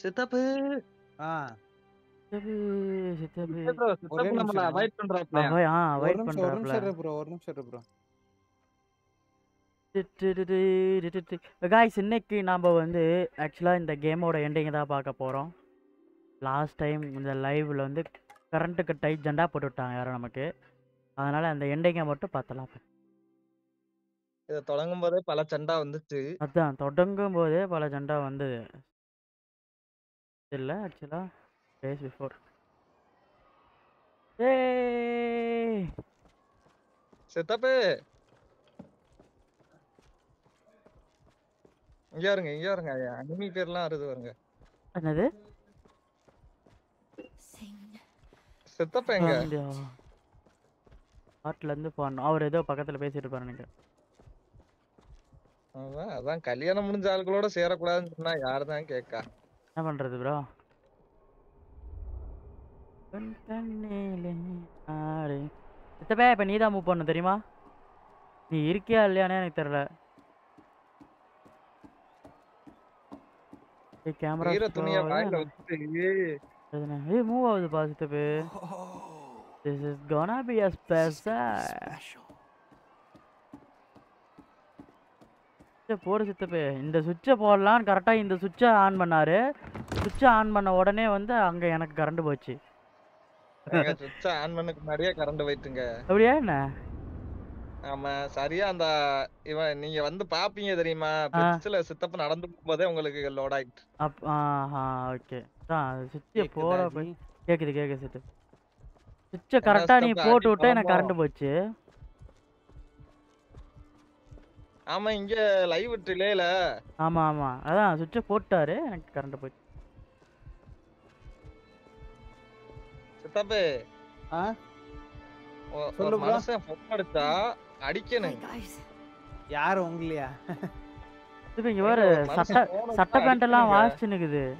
சித்தப்பு. ஆ. சித்தப்பு சித்தப்பு. நம்மள. அவாய்ட் பண்றாப்ல. ஆ அவாய்ட் ஒரு பண்றாப்ல. நிமிஷம் இரு ப்ரோ ஒரு நிமிஷம் இரு ப்ரோ காய்ஸ் இன்னைக்கு நாம் வந்து ஆக்சுவலாக இந்த கேமோட எண்டிங்கை தான் பார்க்க போகிறோம் லாஸ்ட் டைம் இந்த லைவில் வந்து கரண்ட்டு கட் ஆகி ஜெண்டா போட்டு விட்டாங்க யாரும் நமக்கு. அதனால் அந்த எண்டிங்கை மட்டும் பார்த்தலாம் இத தொடங்கும் போதே பல சண்டா வந்துச்சு. அதான் தொடங்கும் போதே பல ஜெண்டா வந்தது. இல்லை ஆக்சுவலாக டேஸ் பிஃபோர் சித்தப்பு இங்க இருங்க இங்க இருங்க அனிமி பேர்லாம் வருது வருங்க என்னது? சித்தப்ப எங்க? பாட்டிலேருந்து போடணும் அவர் ஏதோ பக்கத்தில் பேசிட்டு இருப்பாரு நினைக்கிறேன். அதான் அதான் கல்யாணம் முடிஞ்ச ஆளுகளோட சேரக்கூடாதுன்னு சொன்னா யாருதான் கேக்கா என்ன பண்றது ப்ரோ சித்தப்பே இப்போ நீ தான் மூவ் பண்ணணும் தெரியுமா? நீ இருக்கியா இல்லையானே எனக்கு தெரியல. கேமரா ஈர துணிய வாயில வச்சுட்டு ஏய் மூவ் ஆகுதுப்பா சித்தப்பு. This is gonna be a special போடு சித்தப்பு. இந்த சுவிட்சை போடலான்னு கரெக்டாக இந்த சுவிட்சை ஆன் பண்ணாரு. சுவிட்சை ஆன் பண்ண உடனே வந்து அங்கே எனக்கு கரண்ட் போச்சு. சுவிட்ச ஆன் பண்ணக்கு முன்னாடியே கரண்ட் போயிட்டுங்க. அப்படியா என்ன? ஆமா சரியா அந்த இவன் நீங்க வந்து பாப்பீங்க தெரியுமா? பிரிட்ஜ்ல சித்தப்ப நடந்து போகும்போதே உங்களுக்கு லோட் ஆயிட்டு. அப் ஆஹா ஓகே. தான் சுவிட்சை போட கேக்குதா போய் ஜி? கேட்குது கேட்குது சித்து சுவிட்சை கரெக்டாக நீ போட்டு விட்ட எனக்கு. கரண்ட் போச்சு. ஆமா இங்க லைவ் ட்ரிலேல ஆமாம் ஆமாம் அதான் சுவிட்சை போட்டாரு எனக்கு கரண்ட் போச்சு சித்தப்பு. ஆ? ஒ- ஒரு. மனுஷன் ஃபோன் அடிச்சா அடிக்கணும். யார் உங்களையா? சித்தப்பு இங்கே வேறு சட்டை சட்டை பேண்ட் எல்லாம். வாசிச்சு நிக்குது.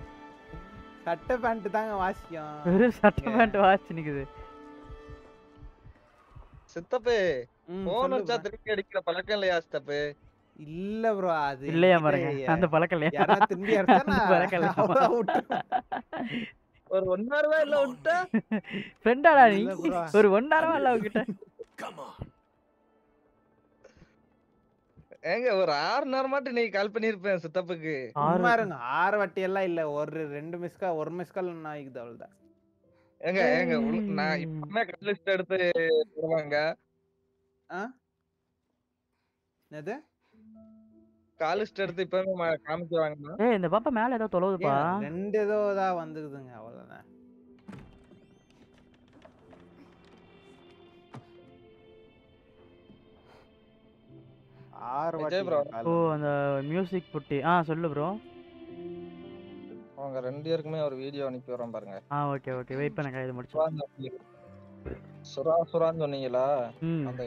சட்டை பேண்ட் தாங்க வாசிக்கும். வெறும் சட்டை. பேண்ட் வாசிச்சு நிக்குது. சித்தப்பு போன் அடிச்சா. திருப்பி அடிக்கிற பழக்கம் இல்லையா சித்தப்பு? இல்ல ப்ரோ அது இல்லையா பாருங்க? அந்த பழக்கம் இல்லையா யாரா திரும்பி அடிச்சா பழக்கம். ஒரு ஒன் ஹவர் தான் இல்ல விட்டா? ஃப்ரெண்டாடா நீ. ஒரு ஒன் ஹவரா இல்ல அவகிட்ட ஏங்க ஒரு ஆறு நேரம் மட்டும் நீ கால் பண்ணிருப்பேன் சித்தப்புக்கு. இருங்க. ஆறு வாட்டி எல்லாம் இல்ல. ஒரு ரெண்டு மிஸ்கா ஒரு மிஸ்கால் ஆகிக்குது அவ்வளவுதான். ஏங்க ஏங்க நான் இப்பமே கால் லிஸ்ட் எடுத்து தருவாங்க. ஆ? என்னது? கால் லிஸ்ட் எடுத்து இப்பவே ம- காமிக்குவாங்கண்ணா ஏய் இந்த பாப்பா மேல ஏதோ தொலைவுதுப்பா ரெண்டு ஏதோ தான் வந்துக்குதுங்க அவ்வளவுதான். ஆறு வாட்டி bro. கால் ஓ அந்த மியூசிக் புட்டி. ஆ சொல்லு ப்ரோ அவங்க ரெண்டு பேருக்குமே ஒரு வீடியோ அனுப்பி வரேன் பாருங்க. ஆ ஓகே ஓகே. வெயிட் பண்ணுங்க இது முடிச்சு. சுறா சுறான்னு சொன்னீங்களா? அந்த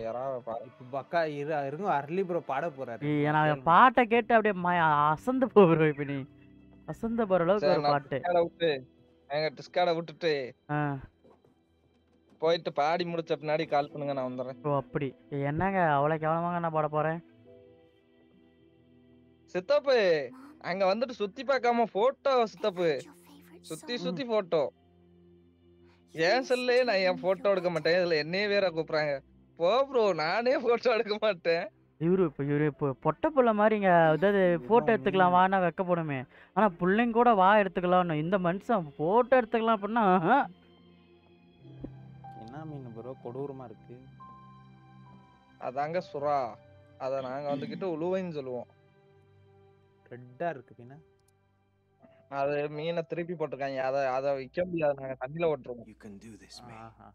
இப்ப பக்கா இரு இருங்க அர்லி ப்ரோ பாட போறாரு. நான் பாட்டை கேட்டு அப்படியே அசந்து போகிறோம் இப்போ நீ. அசந்து போற அளவுக்கு ஒரு நான் பாட்டு. டிஸ்கார்டை விட்டு எங்க டிஸ்கார்டை விட்டுட்டு போயிட்டு பாடி முடிச்ச பின்னாடி கால் பண்ணுங்க நான் வந்துடுறேன் ஓ அப்படி. என்னங்க அவ்வளோ கேவலமாங்க நான் பாட போறேன்? சித்தப்பு அங்க வந்துட்டு சுத்தி பார்க்காம போட்டோ சித்தப்பு. சுத்தி சுத்தி போட்டோ ஏன் சொல்லு? நான் என் போட்டோ எடுக்க மாட்டேன். இதுல என்னையே வேற கூப்பிடுறாங்க. போ ப்ரோ நானே போட்டோ எடுக்க மாட்டேன். இவரு இப்போ இவரு இப்போ பொட்டை புள்ள மாதிரிங்க. அதாவது ஃபோட்டோ எடுத்துக்கலாம் வான்னா வைக்கப்படுமே ஆனா பிள்ளைங்க கூட வா எடுத்துக்கலாம்னு. இந்த மனுஷன் ஃபோட்டோ எடுத்துக்கலாம் அப்படின்னா. என்ன மீன் ப்ரோ கொடூரமா இருக்கு. அதாங்க சுறா. அத நாங்க வந்துகிட்டு உழுவைன்னு சொல்லுவோம். ரெட்டா இருக்கு பின்ன. அது மீனை திருப்பி போட்டிருக்காங்க. அத அத விக்க முடியாது. நாங்க mate. ஆஹா.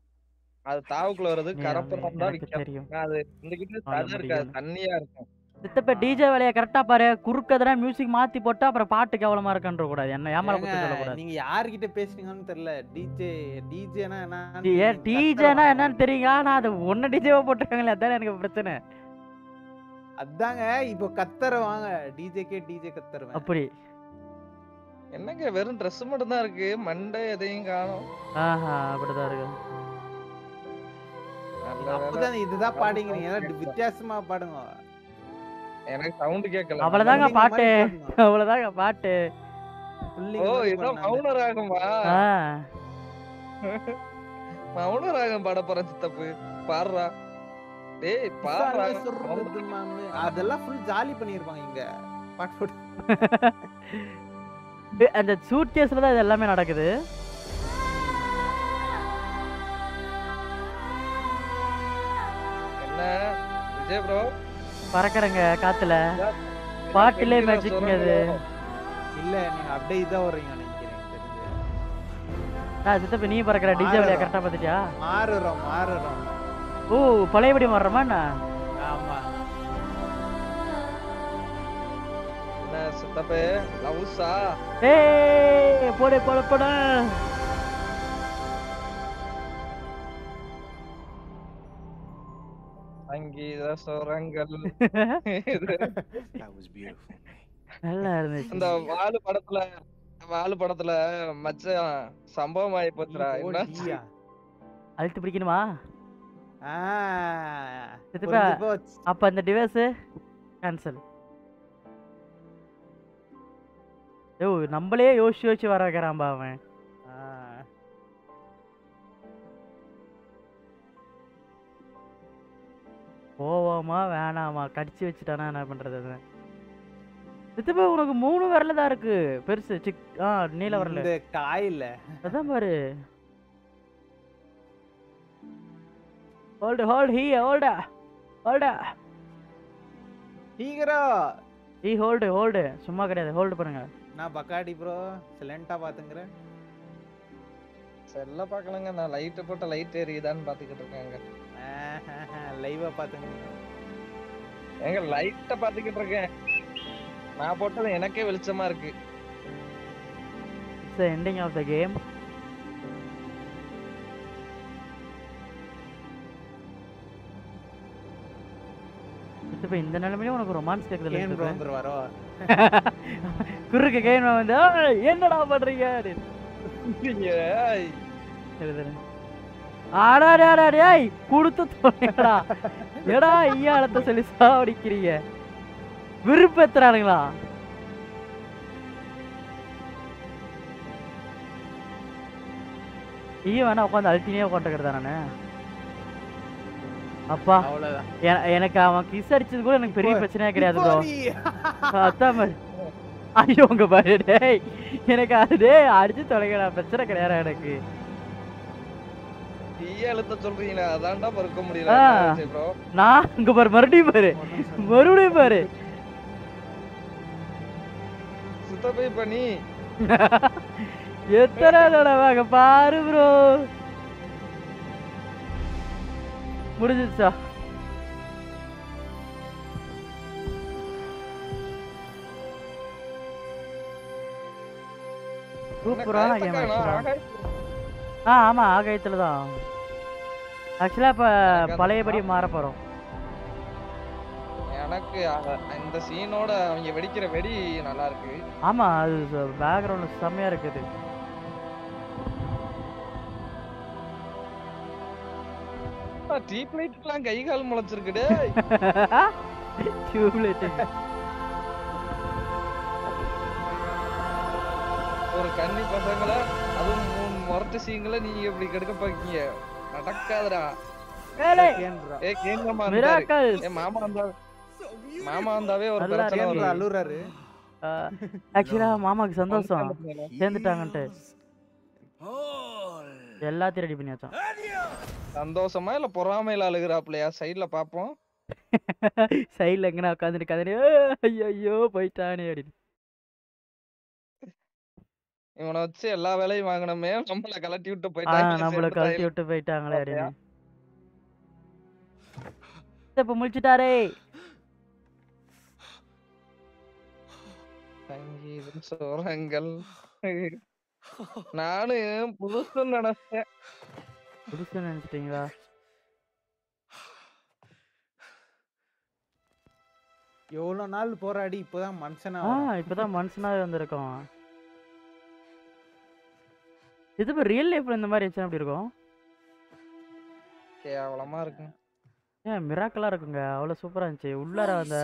அது தாவுக்குள்ள வருது. கரப்புறம் தான் அது இருந்துகிட்டு அவன தலை இருக்காது. தண்ணியா இருக்கும். சித்தப்ப டிஜே வேலையை கரெக்டா பாரு. குறுக்கதுனா மியூசிக் மாத்தி போட்டா அப்புறம் பாட்டு கேவலமா இருக்குன்ற கூடாது. என்ன ஏமால குத்த சொல்லக்கூடாது. நீங்க யார்கிட்ட பேசுறீங்கன்னு தெரியல. டிஜே டிஜேனா என்ன டிஜேனா என்னன்னு தெரியுங்க. நான் அது ஒன்னு டிஜேவா போட்டிருக்காங்களே அதான் எனக்கு பிரச்சனை. அதாங்க இப்போ கத்தர வாங்க. டிஜேக்கே டிஜே கத்தருவேன் அப்படி. என்னங்க வெறும் Dress மட்டும் தான் இருக்கு. மண்டை எதையும் காணும். ஆஹா அப்படிதான் இருக்கு. அப்பதான் இதுதான் பாடிங்கிறீங்க வித்தியாசமா பாடுங்க. எனக்கு சவுண்ட் கேட்கல. அவ்வளவுதாங்க பாட்டு. அவ்வளவுதாங்க பாட்டு. ஓ பண்ணாங்க. மௌன ராகமா? மௌன ராகம் பாட போறேன் சித்தப்பு. பாடுறா. டேய் பாடுறா. அதெல்லாம் ஃபுல் ஜாலி பண்ணிருப்பாங்க இங்க. பாட்டு. அந்த சூட் கேஸ்ல தான் இது எல்லாமே நடக்குது. விஜய் ப்ரோ பறக்குறங்க காத்துல. பாட்டிலே மேஜிக்ங்க அது. இல்ல நீங்க அப்படியே இதான் வர்றீங்க நினைக்கிறேன் ஆ சித்தப்ப நீ பறக்குற டிஜே வழியா கரெக்டா பார்த்துட்டியா? மாறுறோம் மாறுறோம். ஓ பழையபடி வர்றோமா என்ன? என்ன சித்தப்பு? லவ்ஸா ஏய் போடு போடு போடு. சங்கீத சுரங்கள். That was beautiful. நல்லா இருந்துச்சு. இந்த வாலு படத்துல வாலு படத்துல மச்சான் சம்பவம் ஆயி போச்சுடா? அழுத்து பிடிக்கணுமா. அப்ப அந்த டிவைஸ் கேன்சல் யோ நம்மளே யோசிச்சு யோசிச்சு வர வைக்கிறான்பா அவன் போவோமா வேணாமா கடிச்சு வச்சுட்டானா என்ன பண்றது அது சித்தப்பா உனக்கு மூணு விரல தான் இருக்கு. பெருசு சிக் ஆ நீல விரல். காயில அதான் பாரு. ஹோல்டு ஹோல்ட் ஹீ ஹோல்டா ஹோல்டா ஹீ ஹோல்டு ஹோல்டு சும்மா கிடையாது. ஹோல்டு பண்ணுங்க. நான் பக்காடி ப்ரோ சிலண்டா பாத்துங்கிறேன் செல்ல பாக்கலங்க நான் லைட் போட்ட லைட் எரியுதான்னு பாத்துக்கிட்டு இருக்கேங்க. லைவா பாத்துங்க. எங்க லைட்ட பாத்துக்கிட்டு இருக்கேன். நான் போட்டது எனக்கே வெளிச்சமா இருக்கு. It's ending of the game இப்போ இந்த நிலைமையிலும் உனக்கு ரொமான்ஸ் சித்தப்பா? வந்துருவாரோ குறுக்கு கேம் வந்து "ஏய், என்னடா பண்றீங்க? ஆடாடாடாடேய் கொடுத்து தோணுடா ஏடா ஐயாளத்தை சொல்லி சாவடிக்கிறீங்க. விருப்பத்துறானுங்களா? ஐயோ வேணா உட்காந்து அழுத்தினே உட்காந்துக்கிறதா நானு? அப்பா எனக்கு அவன் கிஸ் அடிச்சது கூட எனக்கு பெரிய பிரச்சனையே கிடையாது அதான். ஐயோ உங்க பாரு டேய். எனக்கு அது டேய் அடிச்சு தொலைங்கடா பிரச்சனை கிடையாது எனக்கு. சொல்றீங்களா அதான்டா முடியல. நான் இங்க பாரு மறுபடியும் பாரு. மறுபடியும் பாரு. சித்தப்பை நீ. எத்தனை தடவை பாரு ப்ரோ முடிஞ்சிச்சா? சூப்பரான கேம் ஆ ஆமா ஆகாயத்துல தான். ஆக்சுவலா இப்ப பழையபடி மாற போறோம். எனக்கு இந்த சீனோட அவங்க வெடிக்கிற வெடி நல்லா இருக்கு. ஆமா அது பேக்ரவுண்ட் செம்மையா இருக்குது. லைட்லாம் கை கால் முளைச்சிருக்குடே டியூப்லைட் ஒரு கன்னி பசங்கள? அதுவும் மூணு முரட்டு சீங்களை நீங்க இப்படி கெடுக்க பாக்கீங்க நடக்காதுடா ஏ கேங்கம்மா ஏ மாமா வந்தா மாமா வந்தாவே ஒரு பிரச்சனை அழுறாரு. ஆக்சுவலா மாமாக்கு சந்தோஷம். சேர்ந்துட்டாங்கன்ட்டு. எல்லாத்தையும் ரெடி பண்ணி வச்சான். சந்தோஷமா இல்ல பொறாமையில அழுகுறாப்லையா சைடுல பாப்போம். சைடுல எங்கனா உட்காந்துட்டு கதறி ஐயோ போயிட்டானே அப்படின்னு. இவனை வச்சு எல்லா வேலையும் வாங்கினோமே நம்மள கலட்டி விட்டு போயிட்டாங்க நம்மள கழட்டி விட்டு போயிட்டாங்களே அப்படின்னு. இப்ப முழிச்சிட்டாரே. சங்கீதம் சோரங்கள். நானும் புதுசுன்னு நினைச்சேன். புதுசு நினைச்சிட்டீங்களா? எவ்வளவு நாள் போராடி இப்பதான் மனுஷனா. இப்பதான் மனுஷனாவே வந்திருக்கோம் இது இப்போ ரியல் லைஃப்ல இந்த மாதிரி இருந்துச்சுன்னா எப்படி இருக்கும்? கேவலமா இருக்கு ஏன் மிராக்கலா இருக்குங்க. அவ்வளவு சூப்பரா இருந்துச்சு. உள்ளார அந்த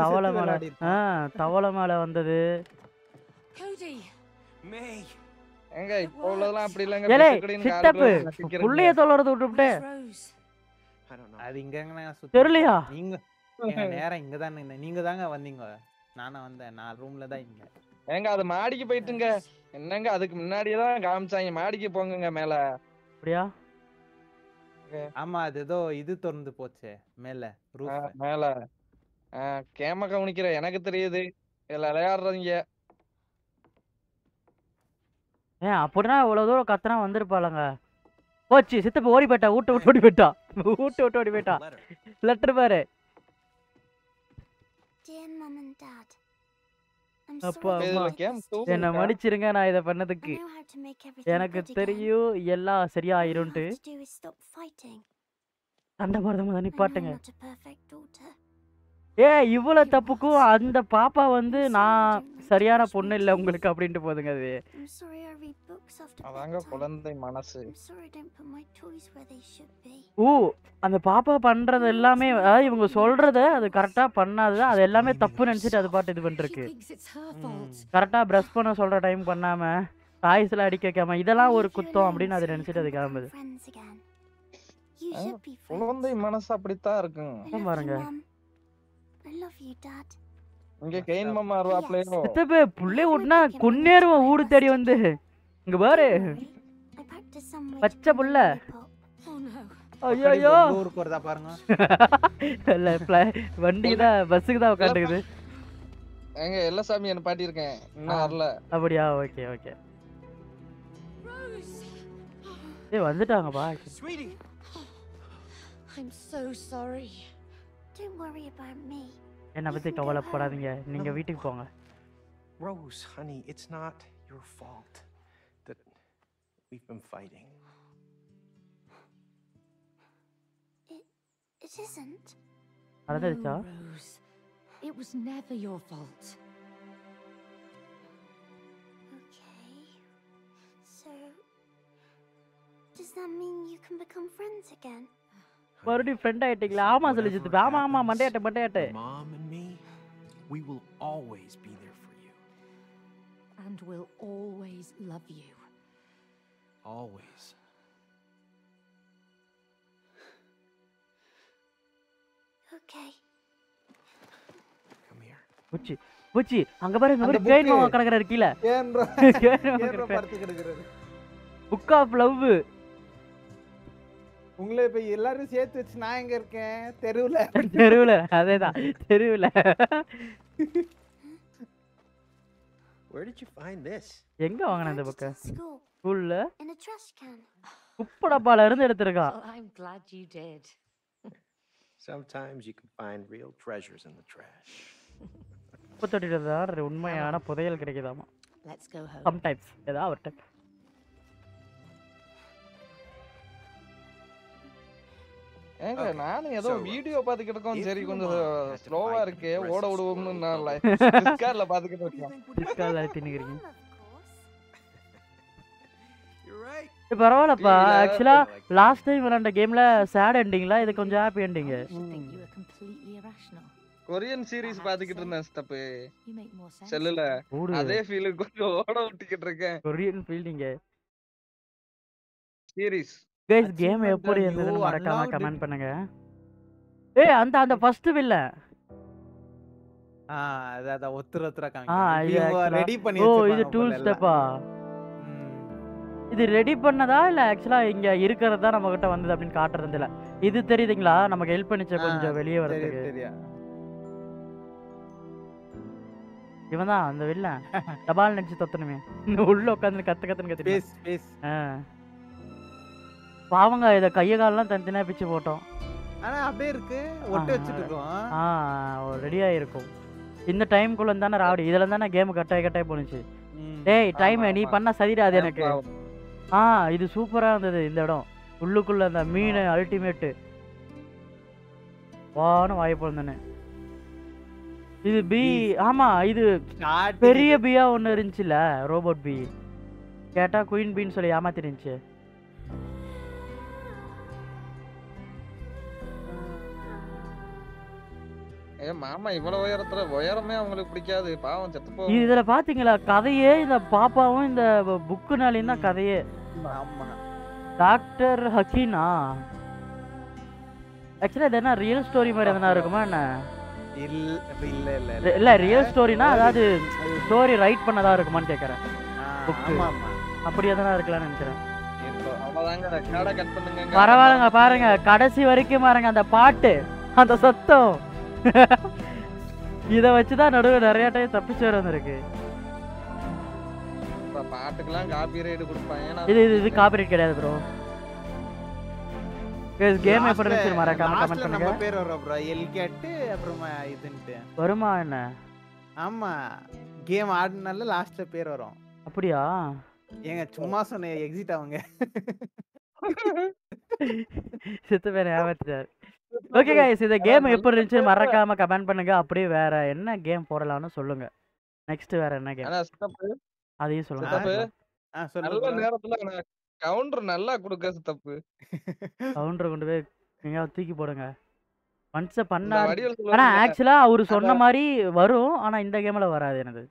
தவளை மேல ஆ தவளை மேல வந்தது. ஏங்க இப்போ உள்ளதெல்லாம் அப்படி இல்லைங்க. ஏலே நக்கிக்கிறதுங்க. புள்ளைய தொல்றது know. அது இங்கங்க சுத்தி தெரியலையா? நீங்க ஏங்க, நேரா இங்க தான் நீங்க தாங்க வந்தீங்க. நானா வந்தேன். நான் ரூம்ல தான் இங்க. ஏங்க அது மாடிக்கு போயிட்டுங்க. என்னங்க அதுக்கு முன்னாடியே தான் காமிச்சாங்க. மாடிக்கு போங்கங்க மேல. அப்படியா? ஆமா அது ஏதோ இது திறந்து போச்சே மேல மேல. கேம கவனிக்கிற எனக்கு தெரியுது. இதுல விளையாடுறீங்க ஏன் அப்படின்னா இவ்வளவு தூரம் கத்தனா வந்திருப்பாளங்க. போச்சு சித்தப்பு ஓடி போயிட்டா வீட்டை விட்டு ஓடி போயிட்டா. வீட்டை விட்டு ஓடி போயிட்டா. லெட்டர் பாரு. Dear Mum and Dad. அப்பா. என்ன மன்னிச்சிருங்க நான் இதை பண்ணதுக்கு எனக்கு. தெரியும் எல்லாம் சரியாயிரும்ட்டு. சண்டை போடுறத நிப்பாட்டுங்க ஏ இவ்வளவு தப்புக்கும் அந்த பாப்பா வந்து நான் சரியான பொண்ணு இல்ல உங்களுக்கு அப்படின்ட்டு போதுங்க அது அதாங்க. குழந்தை மனசு. ஓ அந்த பாப்பா பண்றது எல்லாமே அதாவது இவங்க சொல்றத அது கரெக்டா பண்ணாது அது எல்லாமே தப்பு நினைச்சிட்டு அது பாட்டு இது பண்ணிருக்கு. கரெக்டா பிரஷ் பண்ண சொல்ற டைம் பண்ணாம டாய்ஸ்ல அடிக்க வைக்காம இதெல்லாம் ஒரு குத்தம் அப்படின்னு அது நினைச்சிட்டு அது கிளம்புது. குழந்தை மனசு அப்படித்தான் இருக்கும் பாருங்க. இங்க கெயின் மாமா வருவாப்லயோ. சித்தப்பு புள்ளை விட்டுனா கொன்னேருவன் ஊடு தேடி வந்து. இங்க பாரு. பச்சை புள்ள. Oh. ஐயோ ஊருக்கு வருதா பாருங்க. இல்ல வண்டிக்கு தான் பஸ்ஸுக்கு தான் உட்காந்துக்குது எங்க எல்லா சாமி என்ன பாட்டியிருக்கேன் இன்னும். வரல. அப்படியா? Okay okay. ஏய் sorry. Don't worry about me. என்னை பத்தி கவலைப்படாதீங்க நீங்க வீட்டுக்கு போங்க Rose, honey, it's not your fault that we've been fighting. It isn't. நடந்துருச்சா No, Rose. It was never your fault. Okay. So, does that mean you can become friends again? மறுபடியும் friend ஆயிட்டீங்களா ஆமா சொல்லி Whatever சித்தப்பு ஆமா ஆமா மண்டையாட்ட மண்டையாட்ட Mom and me, we will always be there for you. And will always love you. Always. Okay. Come here. பூச்சி பூச்சி அங்க பாரு அந்த பாரு கேன். மாமா கிடக்குறாரு கீழே? கேன் மாமா படுத்து கிடக்குறது புக் ஆஃப் லவ் உங்களை இப்ப எல்லாரும் சேர்த்து வச்சு நான் எங்க இருக்கேன்? தெருவுல. தெருவுல. அதேதான். தெருவுல. Where did you find this? எங்க வாங்கின இந்த புக்க ஸ்கூல்ல? In a trash can. குப்பை டப்பால இருந்து எடுத்திருக்கான். Well, I'm glad you did. Sometimes you can find real treasures in the trash. குப்பை தொட்டில தான் உண்மையான புதையல் கிடைக்குதாமா? Let's go home. சம்டைம்ஸ் ஏதாவது ஒரு டைம் ஏங்க நானும் ஏதோ வீடியோ பாத்துக்கிட்டு இருக்கோம் சரி கொஞ்சம் ஸ்லோவா இருக்கு ஓட விடுவோம்னு நான் டிஸ்கார்ட்ல பாத்துக்கிட்டு இருக்கேன் right. இது பரவாயில்லப்பா. ஆக்சுவலா லாஸ்ட் டைம் விளையாண்ட கேம்ல சேட் எண்டிங்ல இது கொஞ்சம் ஹாப்பி எண்டிங். கொரியன் சீரிஸ் பாத்துக்கிட்டு இருந்தேன் ஸ்டப். செல்லுல. அதே ஃபீல் கொஞ்சம் ஓட விட்டுக்கிட்டு இருக்கேன். கொரியன் ஃபீல்டிங்க சீரிஸ் கைஸ் கேம் எப்படி இருந்ததுன்னு மறக்காம கமெண்ட். பண்ணுங்க. ஏய் அந்த அந்த ஃபர்ஸ்ட் வில்ல ஆ ஒத்துர ஒத்துர ஆ, இது actually- ரெடி பண்ணி ஓ இது டூல். ஸ்டெப்பா. இது ரெடி பண்ணதா இல்ல ஆக்சுவலா இங்க இருக்கிறது தான் நம்ம கிட்ட வந்தது அப்படின்னு காட்டுறது இல்ல இது தெரியுதுங்களா? நமக்கு ஹெல்ப் பண்ணிச்ச கொஞ்சம் வெளியே வரதுக்கு இவன் தான் அந்த வில்லன் தபால் நினைச்சு தொத்தணுமே. உள்ள உட்காந்து கத்து கத்துன்னு ஸ்பேஸ் பாவங்க இத கைய காலெல்லாம் தனித்தனியா பிச்சு போட்டோம். ஆனா அப்படியே இருக்கு. ஒட்டி வச்சுட்டு இருக்கோம் ஆ ரெடியா இருக்கும் இந்த டைம்குள்ள தானே ராவடி. இதுல தானே கேம் கட்டாய் கட்டாய் போனுச்சு ம். டேய் டைம் நீ ஆமா. பண்ண சரிடாது எனக்கு ஆ இது சூப்பரா இருந்தது இந்த இடம். உள்ளுக்குள்ள அந்த மீன் அல்டிமேட்டு வான்னு வாய பொழுந்தனே இது பி ஆமா இது பெரிய. பியா ஒண்ணு இருந்துச்சுல ரோபோட் பி கேட்டா குயின் பீன்னு சொல்லி ஏமாத்தி மாமா இவ்வளவு உயரத்துல உயரமே அவங்களுக்கு பிடிக்காது. பாவம் செத்து போகும். இதுல பாத்தீங்களா? கதையே இந்த பாப்பாவும் இந்த புக்குனாலையும் தான் கதையே. ஆமா. டாக்டர் ஹக்கீனா? ஆக்சுவலா இது என்ன ரியல் ஸ்டோரி மாதிரி எதனா இருக்குமா என்ன? இல்ல இல்ல ரியல் ஸ்டோரினா அதாவது ஸ்டோரி ரைட் பண்ணதா இருக்குமான்னு கேக்குறேன். அப்படி எதனா இருக்கலாம்னு நினைக்கிறேன். பரவாயில்லங்க பாருங்க. கடைசி வரைக்கும் பாருங்க அந்த பாட்டு அந்த சத்தம். இத வச்சுதான் நடுவில் நிறைய டைம் தப்பிச்சு வர வந்திருக்கு. பாட்டுக்கெல்லாம் காப்பி ரைடு கொடுப்பாங்க இது இது இது காப்பிரைட் கிடையாது ப்ரோ கேம் எப்படி இருந்துச்சு மறக்காம கமெண்ட் நம்ம பண்ணுங்க. பேர் வரும் ப்ரோ எல் கேட்டு அப்புறமா இதுன்ட்டு. வருமா என்ன? ஆமா. கேம் ஆடினால லாஸ்ட்ல பேர் வரும் அப்படியா? ஏங்க சும்மா சொன்ன எக்ஸிட் ஆகுங்க சித்து பேர் ஏமாத்திட்டார் ஓகே கைஸ் இந்த கேம் எப்படி இருந்துச்சு மறக்காம கமெண்ட் பண்ணுங்க. அப்படியே வேற என்ன கேம் போடலாம்னு சொல்லுங்க. நெக்ஸ்ட் வேற என்ன கேம் அதையும் சொல்லுங்க. நல்ல நேரத்துல கவுண்டர் நல்லா கொடுக்க சித்தப்பு கவுண்டர் கொண்டு போய் எங்க தூக்கி போடுங்க. ஒன்ஸ் பண்ணா ஆனா ஆக்சுவலா அவரு சொன்ன மாதிரி வரும். ஆனா இந்த கேம்ல வராது எனக்கு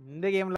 இந்த கேம்ல